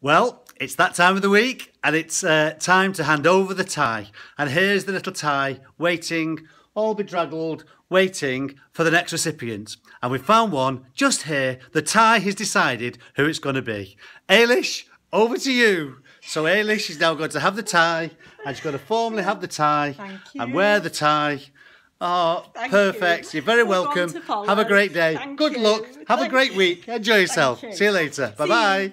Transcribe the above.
Well, it's that time of the week and it's uh, time to hand over the tie. And here's the little tie waiting, all bedraggled, waiting for the next recipient. And we found one just here. The tie has decided who it's going to be. Ailish, over to you. So Ailish is now going to have the tie and she's going to formally have the tie and wear the tie. Oh, Thank perfect. You're very More welcome. Have a great day. Thank Good you. luck. Have a great week. Enjoy yourself. you. See you later. Bye bye.